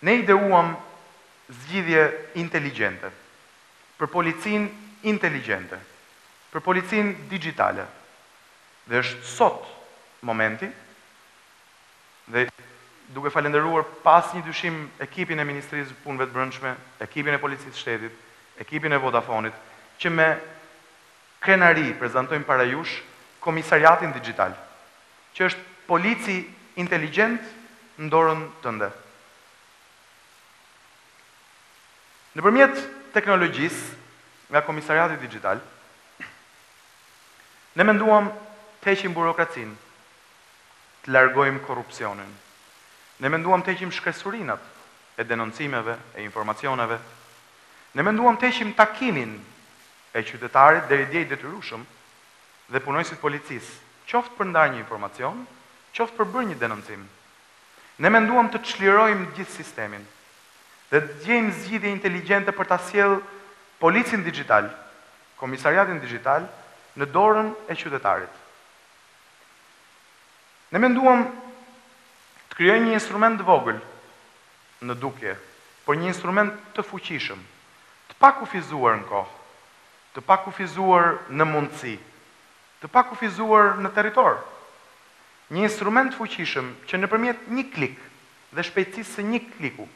Ne ideuam zgjidhje inteligjente, për policinë inteligjente, për policinë dixhitale dhe është sot momenti dhe duke falënderuar pa asnjë dyshim ekipin e Ministrisë së Punëve të Brendshme, ekipin e Policisë së Shtetit, ekipin e Vodafonit, që me krenari prezantojmë para jush komisariatin dixhital, që është polici inteligjent në dorën tënde. Nëpërmjet teknologjisë nga Komisariati Dixhital, ne menduam të heqim burokracinë, të largojmë korrupsionin, ne menduam të heqim shkresurinat e denoncimeve, e informacioneve, ne menduam të heqim takimin e qytetarit deri dje i detyrueshëm me punonjësit policisë qoftë për ndarë një informacion, qoftë për bërë një denoncim. Ne menduam të çlirojmë gjithë sistemin dhe të gjejmë zgjidhje inteligjente për ta sjellë Policin Dixhital, Komisariatin Dixhital në dorën e qytetarit. Ne menduam të krijojmë një instrument të vogël në dukje, por një instrument të fuqishëm, të pakufizuar në kohë. Të pakufizuar në mundësi, të pakufizuar në territor. Një instrument fuqishëm që nëpërmjet një klik dhe shpejtësisë së një kliku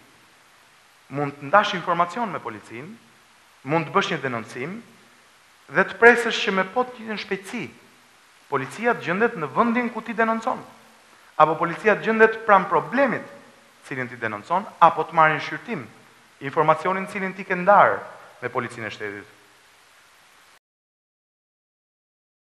mund të ndash informacion me policinë, mund të bësh një denoncim dhe të presësh që me po të njëjtën shpejtësi policia të gjendet në vendin ku ti denoncon, apo policia të gjendet pranë problemit të cilin ti denoncon apo të marri n'shqyrtim Informacionin cilin ti ke ndarë me policinë e shtetit.